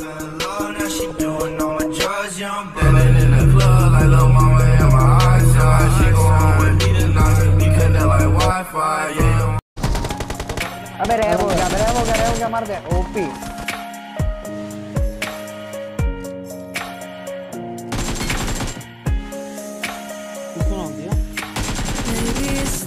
Shorty fell in love, now she doing all my drugs. Yeah, I'm ballin' in the club like Lil Mama in my eyes. Yeah, she go home with me tonight, we connect like Wi-Fi. Yeah, अबे rap हो गया rap हो गया rap हो गया मार दे OP Maybe it's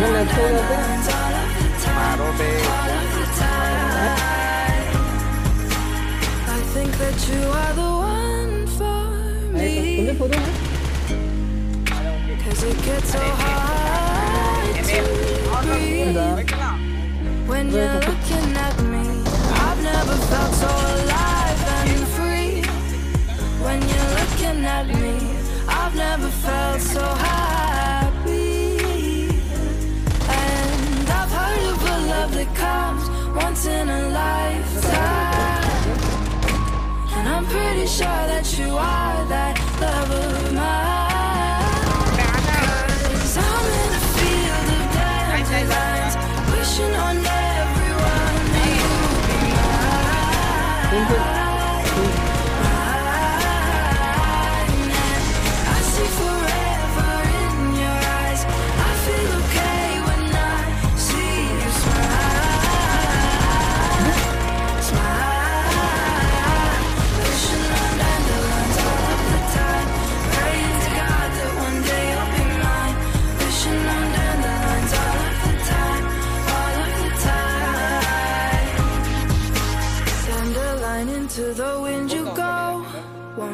The time. I think that you are the one for me. Cause it gets so hard to breathe when you're looking at me. I've never felt so alive and free. When you're looking at me, I've never felt so happy. I'm pretty sure that you are that love of mine. 'Cause I'm in a field of wishing on everyone that you'd be mine.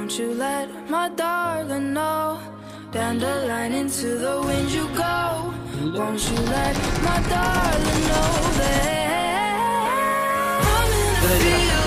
Won't you let my darling know? Dandelion into the wind you go. Won't you let my darling know that I'm in a field